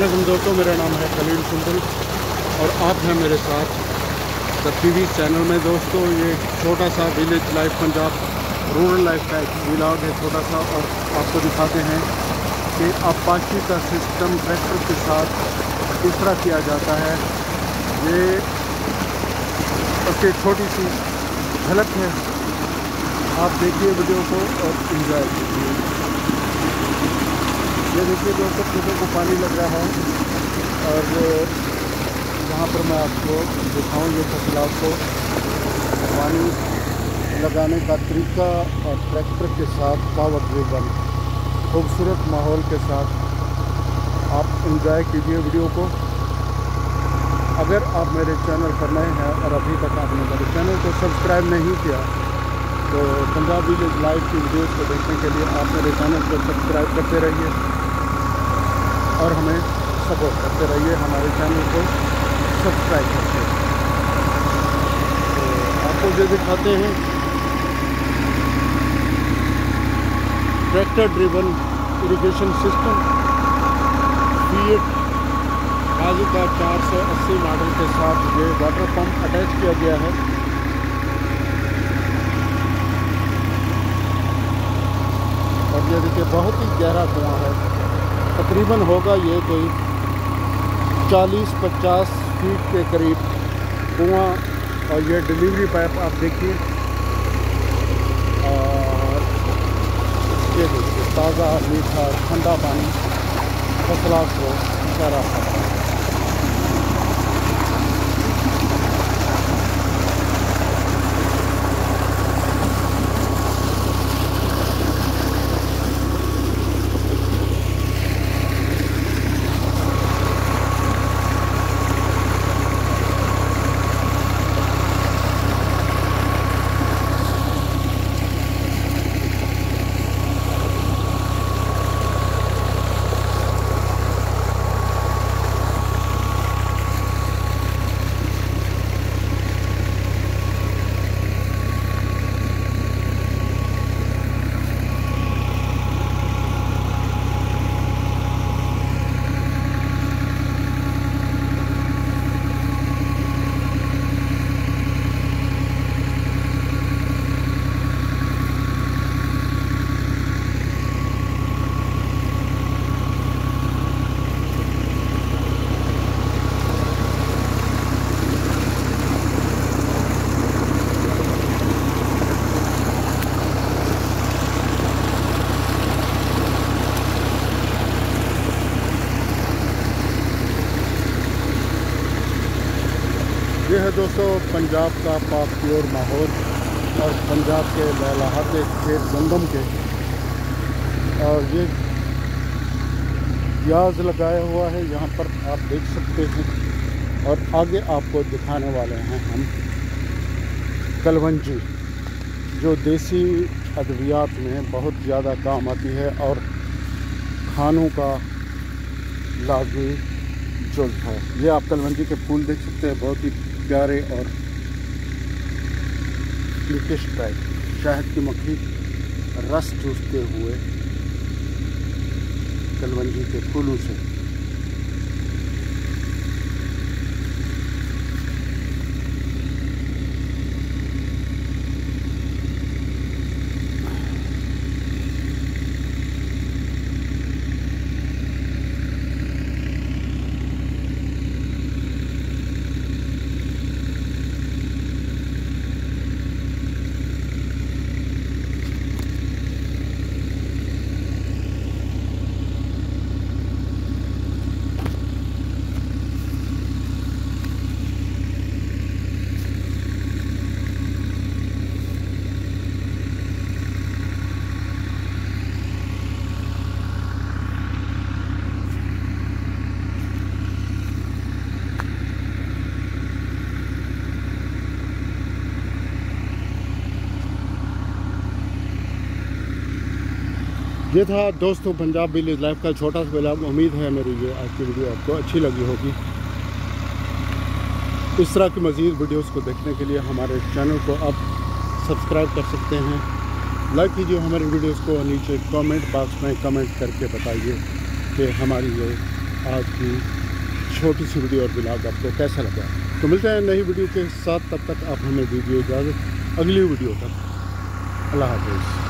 असलम दोस्तों मेरा नाम है खलील सुंदल और आप हैं मेरे साथ द टीवी चैनल में। दोस्तों, ये छोटा सा village life Punjab rural life का एक व्लॉग है छोटा सा और आपको दिखाते हैं कि अपाची का सिस्टम ट्रैक्टर के साथ किस तरह किया जाता है। ये उसकी छोटी सी झलक है। आप देखिए वीडियो को और इंजॉय कीजिए। ये देखिए दोस्तों खेतों को पानी लग रहा है। और यहाँ पर मैं आपको दिखाऊँ ये फ़सल आपको पानी लगाने का तरीका और ट्रैक्टर के साथ पावर ड्रिवन खूबसूरत माहौल के साथ। आप इंजॉय कीजिए वीडियो को। अगर आप मेरे चैनल पर नए हैं और अभी तक आपने मेरे चैनल को सब्सक्राइब नहीं किया तो पंजाबी लाइव की वीडियोज़ को देखने के लिए आप मेरे चैनल को सब्सक्राइब करते रहिए। और हमें सपोर्ट करते रहिए, हमारे चैनल को सब्सक्राइब करते तो आपको जो दिखाते हैं tractor driven irrigation system feet काजू का 480 मॉडल के साथ ये वाटर पंप अटैच किया गया है। और ये देखिए, बहुत ही गहरा कुआँ है। तकरीबन होगा ये कोई 40-50 फीट के करीब कुआँ और ये डिलीवरी पाइप आप देखिए। और ये देखिए, ताज़ा मीठा ठंडा पानी फसलात को सारा है दोस्तों, पंजाब का पाक प्योर माहौल और पंजाब के लहलाहाते खेत गंदम के। और ये प्याज लगाया हुआ है, यहाँ पर आप देख सकते हैं और आगे आपको दिखाने वाले हैं हम। कलवंजी, जो देसी अद्वियात में बहुत ज़्यादा काम आती है और खानों का लाजमी जुल्फ है। ये आप कलवंजी के फूल देख सकते हैं, बहुत ही प्यारे और लेटेस्ट पैक शहद की मक्खी रस चूसते हुए कलवंजी के फूलों से ये था दोस्तों, पंजाब विलेज लाइफ का छोटा सा ब्लॉग उम्मीद है मेरी ये आज की वीडियो आपको अच्छी लगी होगी। इस तरह की मज़ीद वीडियोस को देखने के लिए हमारे चैनल को आप सब्सक्राइब कर सकते हैं। लाइक कीजिए हमारे वीडियोस को नीचे कमेंट बॉक्स में कमेंट करके बताइए कि हमारी ये आज की छोटी सी वीडियो और ब्लॉग आपको कैसा लगा। तो मिलते हैं नई वीडियो के साथ, तब तक आप हमें दीजिए इजाज़त। अगली वीडियो तक। अल्लाह हाफिज़।